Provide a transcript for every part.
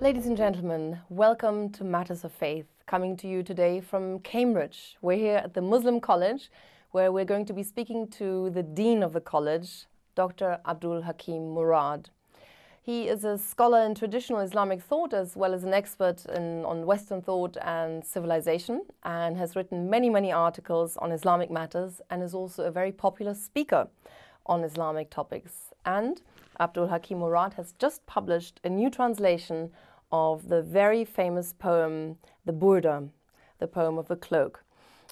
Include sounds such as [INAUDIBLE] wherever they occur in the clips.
Ladies and gentlemen, welcome to Matters of Faith, coming to you today from Cambridge. We're here at the Muslim College, where we're going to be speaking to the Dean of the college, Dr. Abdul Hakim Murad. He is a scholar in traditional Islamic thought as well as an expert in, on Western thought and civilization, and has written many, many articles on Islamic matters and is also a very popular speaker on Islamic topics. And Abdul Hakim Murad has just published a new translation of the very famous poem, The Burda, the poem of the cloak.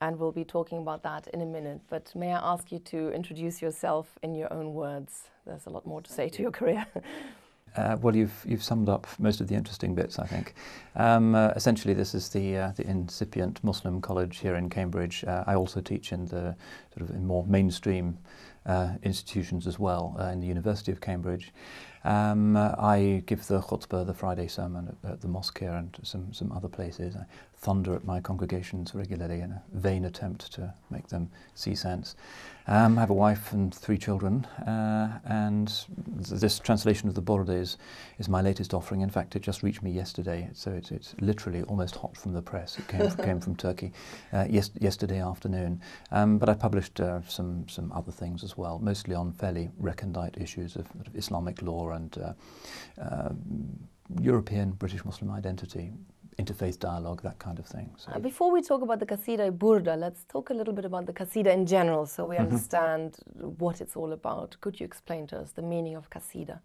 And we'll be talking about that in a minute. But may I ask you to introduce yourself in your own words? There's a lot more to say to your career. [LAUGHS] Uh, well, you've you've summed up most of the interesting bits, I think. Um, uh, essentially, this is the uh, the incipient Muslim college here in Cambridge. Uh, I also teach in the sort of in more mainstream uh, institutions as well uh, in the University of Cambridge. Um, I give the khutbah, the Friday sermon at, at, the mosque here and some, some other places. I thunder at my congregations regularly in a vain attempt to make them see sense. Um, I have a wife and three children, uh, and th this translation of the Burda is, is my latest offering. In fact, it just reached me yesterday, so it's, it's literally almost hot from the press. It came, [LAUGHS] came from Turkey uh, yes, yesterday afternoon. Um, but I published uh, some, some other things as well, mostly on fairly recondite issues of, of Islamic law and uh, uh, European British Muslim identity interfaith dialogue, that kind of thing. So. Uh, before we talk about the Qasida Burda, let's talk a little bit about the Qasida in general so we mm -hmm. understand what it's all about. Could you explain to us the meaning of Qasida?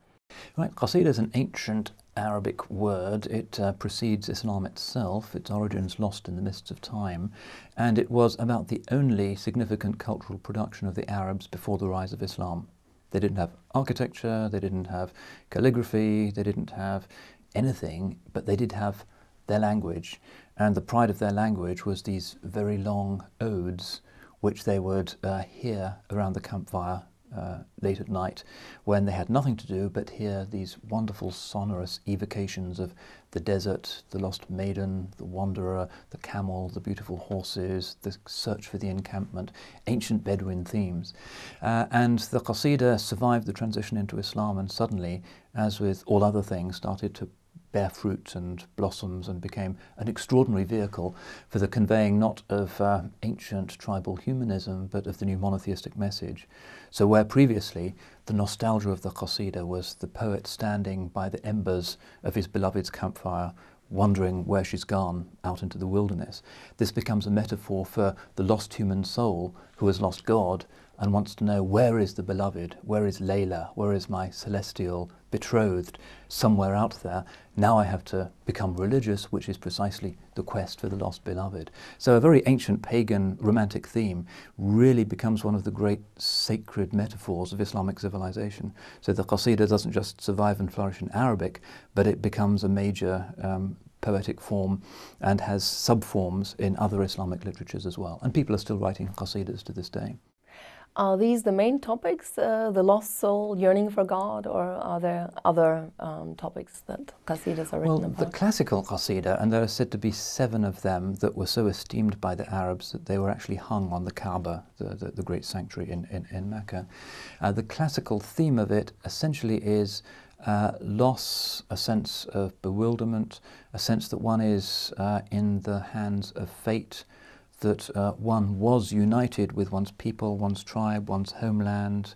Right, Qasida is an ancient Arabic word. It uh, precedes Islam itself, its origins lost in the mists of time, and it was about the only significant cultural production of the Arabs before the rise of Islam. They didn't have architecture, they didn't have calligraphy, they didn't have anything, but they did have their language. And the pride of their language was these very long odes which they would uh, hear around the campfire uh, late at night when they had nothing to do but hear these wonderful sonorous evocations of the desert, the lost maiden, the wanderer, the camel, the beautiful horses, the search for the encampment, ancient Bedouin themes. Uh, and the Qasida survived the transition into Islam and suddenly, as with all other things, started to bear fruit and blossoms and became an extraordinary vehicle for the conveying not of uh, ancient tribal humanism but of the new monotheistic message. So where previously the nostalgia of the Qasida was the poet standing by the embers of his beloved's campfire wondering where she's gone out into the wilderness, this becomes a metaphor for the lost human soul who has lost God and wants to know where is the beloved, where is Layla, where is my celestial betrothed, somewhere out there. Now I have to become religious, which is precisely the quest for the lost beloved. So a very ancient pagan romantic theme really becomes one of the great sacred metaphors of Islamic civilization. So the Qasida doesn't just survive and flourish in Arabic, but it becomes a major um, poetic form and has subforms in other Islamic literatures as well. And people are still writing qasidas to this day. Are these the main topics, uh, the lost soul, yearning for God, or are there other um, topics that qasidas are written well, about? the classical qasida, and there are said to be seven of them that were so esteemed by the Arabs that they were actually hung on the Kaaba, the, the, the great sanctuary in, in, in Mecca. Uh, the classical theme of it essentially is uh, loss, a sense of bewilderment, a sense that one is uh, in the hands of fate, that uh, one was united with one's people, one's tribe, one's homeland,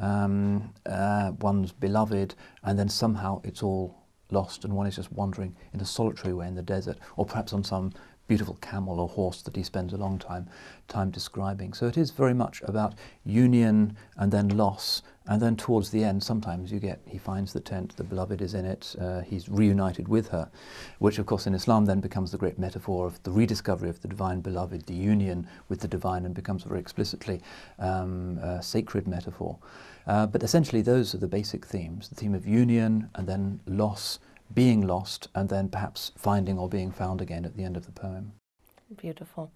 um, uh, one's beloved, and then somehow it's all lost and one is just wandering in a solitary way in the desert, or perhaps on some beautiful camel or horse that he spends a long time, time describing. So it is very much about union and then loss and then towards the end, sometimes you get, he finds the tent, the beloved is in it, uh, he's reunited with her, which of course in Islam then becomes the great metaphor of the rediscovery of the divine beloved, the union with the divine, and becomes a very explicitly um, sacred metaphor. Uh, but essentially those are the basic themes, the theme of union and then loss, being lost, and then perhaps finding or being found again at the end of the poem. Beautiful.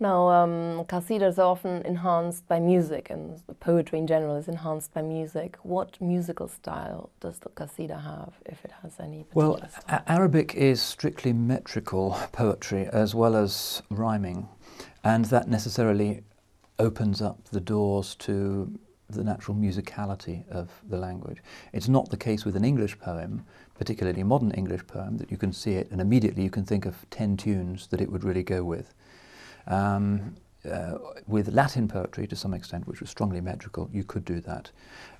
Now, um, qasidas are often enhanced by music, and poetry in general is enhanced by music. What musical style does the qasida have, if it has any? Well, Arabic is strictly metrical poetry as well as rhyming, and that necessarily opens up the doors to the natural musicality of the language. It's not the case with an English poem, particularly a modern English poem, that you can see it and immediately you can think of 10 tunes that it would really go with. Um, uh, with Latin poetry to some extent, which was strongly metrical, you could do that.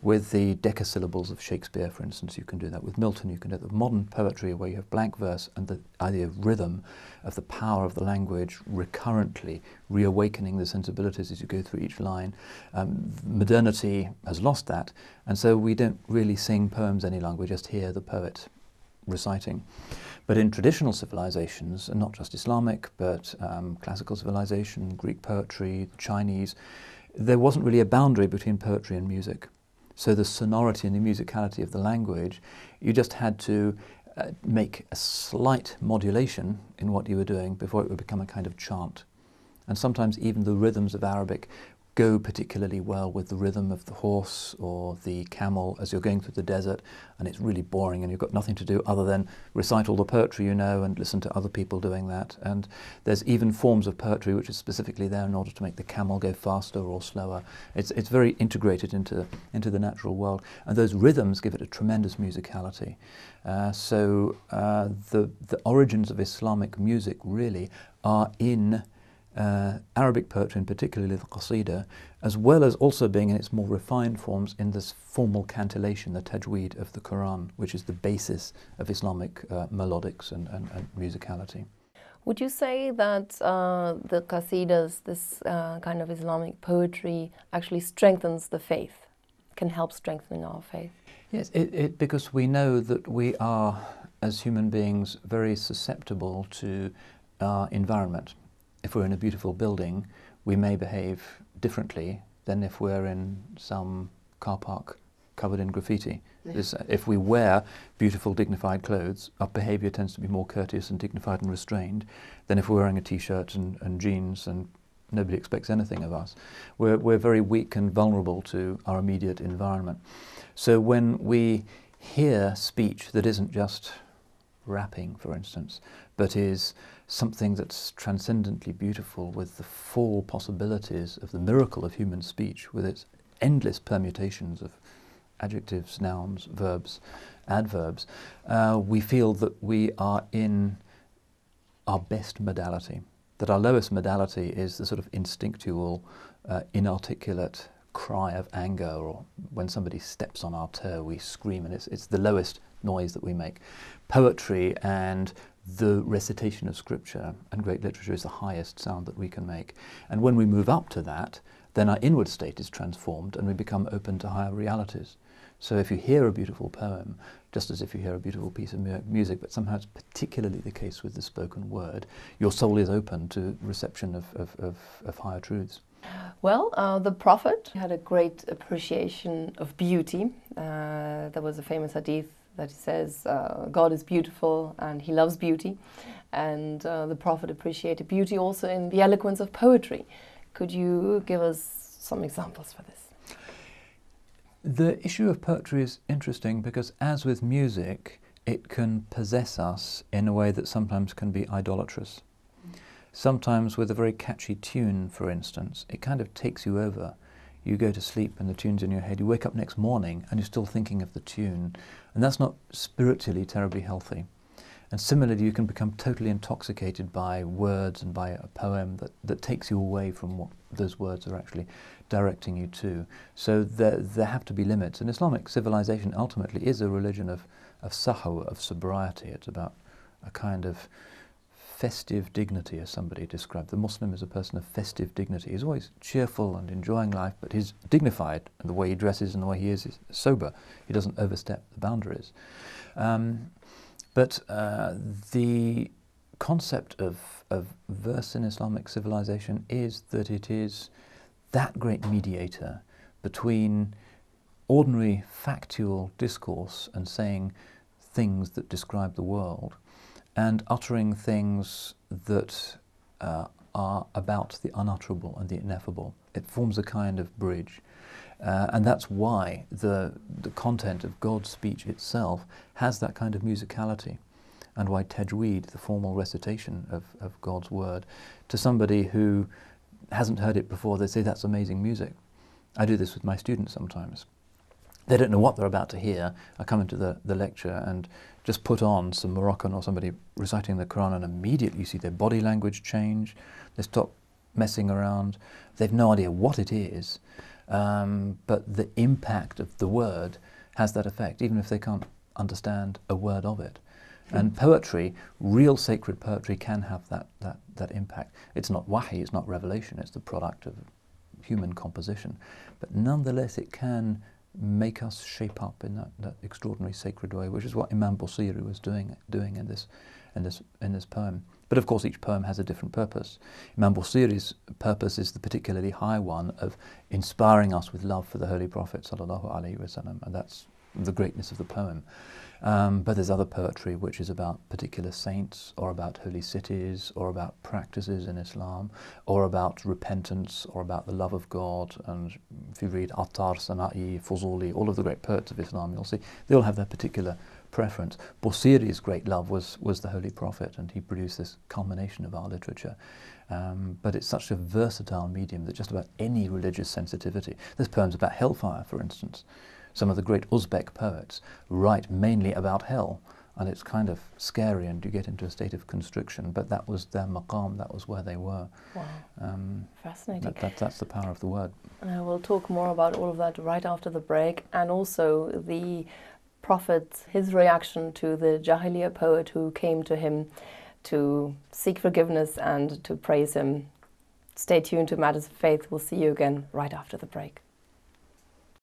With the decasyllables of Shakespeare, for instance, you can do that. With Milton, you can do that. With modern poetry, where you have blank verse and the idea of rhythm, of the power of the language recurrently reawakening the sensibilities as you go through each line, um, modernity has lost that, and so we don't really sing poems any longer, we just hear the poet reciting. But in traditional civilizations, and not just Islamic, but um, classical civilization, Greek poetry, Chinese, there wasn't really a boundary between poetry and music. So the sonority and the musicality of the language, you just had to uh, make a slight modulation in what you were doing before it would become a kind of chant. And sometimes even the rhythms of Arabic go particularly well with the rhythm of the horse or the camel as you're going through the desert and it's really boring and you've got nothing to do other than recite all the poetry you know and listen to other people doing that. And there's even forms of poetry which is specifically there in order to make the camel go faster or slower. It's, it's very integrated into, into the natural world. And those rhythms give it a tremendous musicality. Uh, so uh, the, the origins of Islamic music really are in uh, Arabic poetry, and particularly the qasida, as well as also being in its more refined forms in this formal cantillation, the tajweed of the Quran, which is the basis of Islamic uh, melodics and, and, and, musicality. Would you say that uh, the qasidas, this uh, kind of Islamic poetry, actually strengthens the faith, can help strengthen our faith? Yes, it, it, because we know that we are, as human beings, very susceptible to our environment if we're in a beautiful building, we may behave differently than if we're in some car park covered in graffiti. This, uh, if we wear beautiful, dignified clothes, our behaviour tends to be more courteous and dignified and restrained than if we're wearing a t-shirt and, and jeans and nobody expects anything of us. We're, we're very weak and vulnerable to our immediate environment. So when we hear speech that isn't just rapping, for instance, but is something that's transcendently beautiful with the full possibilities of the miracle of human speech, with its endless permutations of adjectives, nouns, verbs, adverbs, uh, we feel that we are in our best modality. That our lowest modality is the sort of instinctual, uh, inarticulate cry of anger, or when somebody steps on our toe, we scream, and it's, it's the lowest noise that we make. Poetry and the recitation of scripture and great literature is the highest sound that we can make. And when we move up to that, then our inward state is transformed and we become open to higher realities. So if you hear a beautiful poem, just as if you hear a beautiful piece of mu music, but somehow it's particularly the case with the spoken word, your soul is open to reception of, of, of, of higher truths. Well, uh, the Prophet had a great appreciation of beauty. Uh, there was a famous hadith that he says uh, God is beautiful and he loves beauty. And uh, the Prophet appreciated beauty also in the eloquence of poetry. Could you give us some examples for this? The issue of poetry is interesting because, as with music, it can possess us in a way that sometimes can be idolatrous. Sometimes, with a very catchy tune, for instance, it kind of takes you over you go to sleep and the tune's in your head. You wake up next morning and you're still thinking of the tune. And that's not spiritually terribly healthy. And similarly, you can become totally intoxicated by words and by a poem that, that takes you away from what those words are actually directing you to. So there, there have to be limits. And Islamic civilization ultimately is a religion of, of sahaw, of sobriety. It's about a kind of festive dignity, as somebody described. The Muslim is a person of festive dignity. He's always cheerful and enjoying life, but he's dignified, and the way he dresses and the way he is is sober. He doesn't overstep the boundaries. Um, but uh, the concept of, of verse in Islamic civilization is that it is that great mediator between ordinary factual discourse and saying things that describe the world and uttering things that uh, are about the unutterable and the ineffable. It forms a kind of bridge. Uh, and that's why the, the content of God's speech itself has that kind of musicality. And why tajweed, the formal recitation of, of God's word, to somebody who hasn't heard it before, they say that's amazing music. I do this with my students sometimes. They don't know what they're about to hear. I come into the, the lecture and just put on some Moroccan or somebody reciting the Quran, and immediately you see their body language change. They stop messing around. They've no idea what it is, um, but the impact of the word has that effect, even if they can't understand a word of it. Mm. And poetry, real sacred poetry, can have that, that, that impact. It's not wahi, it's not revelation, it's the product of human composition. But nonetheless, it can make us shape up in that, that extraordinary sacred way, which is what Imam Busiri was doing, doing in, this, in, this, in this poem. But of course, each poem has a different purpose. Imam Busiri's purpose is the particularly high one of inspiring us with love for the Holy Prophet, wasallam, and that's the greatness of the poem. Um, but there's other poetry which is about particular saints, or about holy cities, or about practices in Islam, or about repentance, or about the love of God. And if you read Attar, Sana'i, Fuzuli, all of the great poets of Islam, you'll see they all have their particular preference. Busiri's great love was, was the Holy Prophet, and he produced this culmination of our literature. Um, but it's such a versatile medium that just about any religious sensitivity. There's poems about hellfire, for instance. Some of the great Uzbek poets write mainly about hell, and it's kind of scary, and you get into a state of constriction. But that was their maqam, that was where they were. Wow. Um, Fascinating. That, that, that's the power of the word. And I will talk more about all of that right after the break, and also the Prophet, his reaction to the Jahiliya poet who came to him to seek forgiveness and to praise him. Stay tuned to Matters of Faith. We'll see you again right after the break.